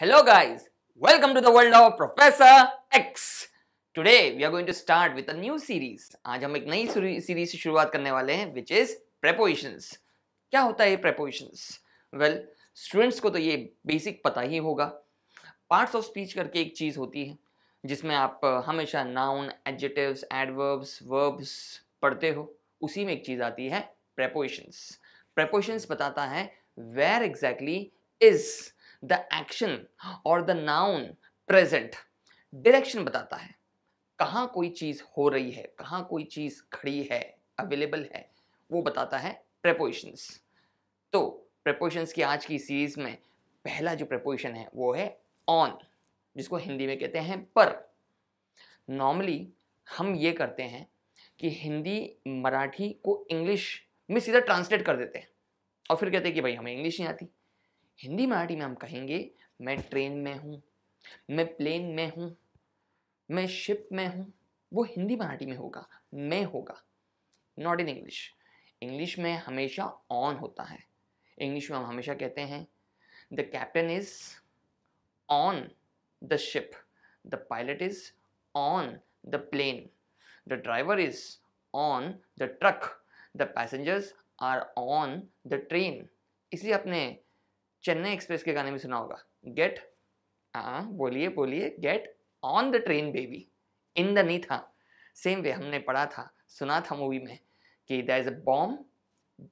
Hello guys, welcome to the world of Professor X. Today we are going to start with a new series. आज हम एक नई series से शुरुआत करने वाले हैं which is prepositions. क्या होता है ये prepositions? Well, स्टूडेंट्स को तो ये बेसिक पता ही होगा पार्ट्स ऑफ़ स्पीच करके एक चीज़ होती है जिसमें आप हमेशा नाउन एडजेटिव्स एडवर्ब्स वर्ब्स पढ़ते हो उसी में एक चीज़ आती है prepositions. Prepositions बताता है where exactly is the action और द नाउन प्रेजेंट। डायरेक्शन बताता है, कहाँ कोई चीज़ हो रही है, कहाँ कोई चीज़ खड़ी है अवेलेबल है, वो बताता है प्रपोजिशंस तो प्रपोजिशंस की आज की सीरीज़ में पहला जो प्रपोजिशन है, वो है ऑन जिसको हिंदी में कहते हैं पर। नॉर्मली हम ये करते हैं कि हिंदी मराठी को इंग्लिश में सीधा ट्रांसलेट कर देते हैं और फिर कहते हैं कि भाई हमें इंग्लिश नहीं आती। हिंदी मराठी में हम कहेंगे, मैं ट्रेन में हूँ, मैं प्लेन में हूँ, मैं शिप में हूँ, वो हिंदी मराठी में होगा, मैं होगा नॉट इन इंग्लिश इंग्लिश में हमेशा ऑन होता है। इंग्लिश में हम हमेशा कहते हैं the captain is on the ship the pilot is on the plane the driver is on the truck the passengers are on the train इसलिए अपने चेन्नई एक्सप्रेस के गाने में सुना होगा। गेट हाँ बोलिए बोलिए get on the train baby in the knee था। सेम वे हमने पढ़ा था, सुना था मूवी में कि the is a bomb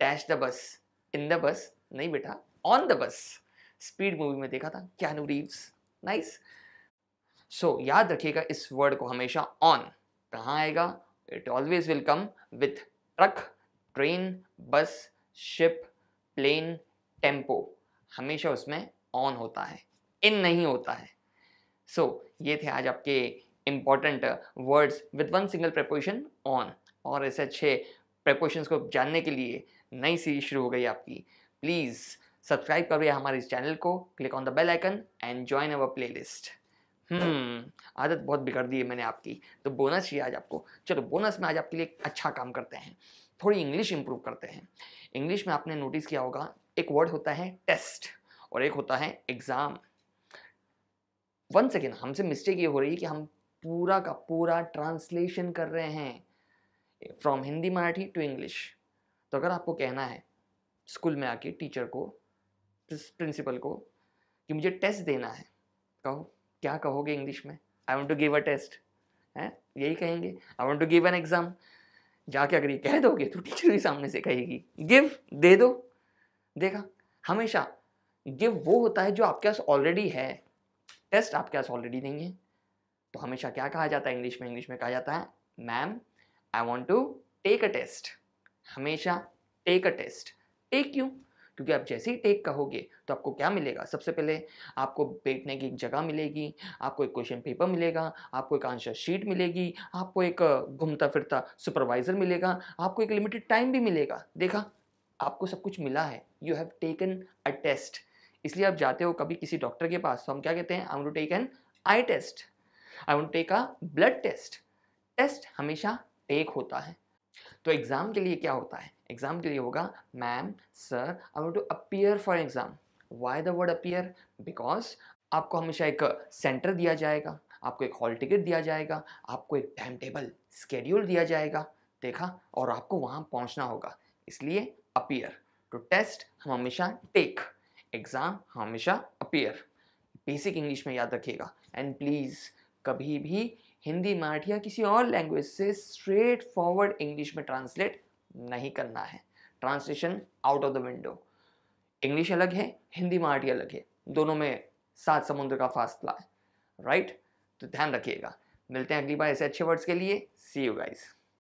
dash the bus in the bus नहीं बेटा on the bus speed movie में देखा था क्या रीव्स नाइस सो याद रखिएगा, इस वर्ड को हमेशा ऑन कहाँ आएगा? It always will come with truck train bus ship plane tempo हमेशा उसमें ऑन होता है इन नहीं होता है। सो so, ये थे आज आपके important words with one single preposition on और ऐसे अच्छे प्रपोजिशन को जानने के लिए नई सीरीज़ शुरू हो गई आपकी। प्लीज़ सब्सक्राइब करिए हमारे इस चैनल को click on the bell icon and join our playlist आदत बहुत बिगड़ दी है मैंने आपकी। तो बोनस चाहिए आज आपको। चलो बोनस में आज आपके लिए अच्छा काम करते हैं। थोड़ी इंग्लिश इंप्रूव करते हैं। इंग्लिश में आपने नोटिस किया होगा एक वर्ड होता है टेस्ट और एक होता है एग्ज़ाम वन सेकेंड हमसे मिस्टेक ये हो रही है कि हम पूरा का पूरा ट्रांसलेशन कर रहे हैं from Hindi Marathi to English तो अगर आपको कहना है स्कूल में आके टीचर को प्रिंसिपल को कि मुझे टेस्ट देना है, कहो, क्या कहोगे इंग्लिश में? I want to give a test है? यही कहेंगे. I want to give an exam जाके अगर ये कह दोगे तो टीचर भी सामने से कहेगी गिव दे दो. देखा, हमेशा गिव वो होता है जो आपके पास ऑलरेडी है। टेस्ट आपके पास ऑलरेडी नहीं है। तो हमेशा क्या कहा जाता है इंग्लिश में? इंग्लिश में कहा जाता है ma'am I want to take a test हमेशा टेक अ टेस्ट टेक क्यों? क्योंकि आप जैसे ही टेक कहोगे तो आपको क्या मिलेगा? सबसे पहले आपको बैठने की एक जगह मिलेगी, आपको एक क्वेश्चन पेपर मिलेगा, आपको एक आंसर शीट मिलेगी, आपको एक घूमता फिरता सुपरवाइज़र मिलेगा, आपको एक लिमिटेड टाइम भी मिलेगा। देखा? आपको सब कुछ मिला है। You have taken a test इसलिए आप जाते हो कभी किसी डॉक्टर के पास तो हम क्या कहते हैं? I to take an eye test I want take a blood test test हमेशा टेक होता है। तो एग्ज़ाम के लिए क्या होता है? एग्ज़ाम के लिए होगा ma'am sir I want to appear for exam why the word appear because आपको हमेशा एक सेंटर दिया जाएगा, आपको एक हॉल टिकट दिया जाएगा, आपको एक टाइम टेबल स्केड्यूल दिया जाएगा, देखा? और आपको वहाँ पहुँचना होगा। इसलिए अपियर टू टेस्ट हम हमेशा टेक एग्ज़ाम हमेशा अपियर बेसिक इंग्लिश में याद रखिएगा. एंड प्लीज़ कभी भी हिंदी, मराठी या किसी और लैंग्वेज से स्ट्रेट फॉरवर्ड इंग्लिश में ट्रांसलेट नहीं करना है. Translation out of the window English अलग है, हिंदी, मराठी अलग है. दोनों में सात समुद्र का फासला है. Right right? तो ध्यान रखिएगा. मिलते हैं अगली बार ऐसे अच्छे वर्ड्स के लिए. सी यू गाइज़